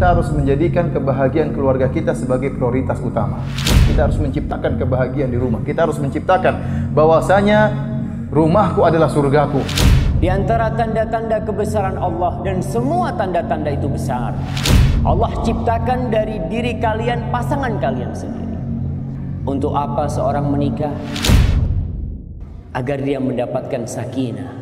kita harus menjadikan kebahagiaan keluarga kita sebagai prioritas utama. Kita harus menciptakan kebahagiaan di rumah. Kita harus menciptakan bahwasanya rumahku adalah surgaku. Di antara tanda-tanda kebesaran Allah dan semua tanda-tanda itu besar. Allah ciptakan dari diri kalian pasangan kalian sendiri. Untuk apa seorang menikah? Agar dia mendapatkan sakinah,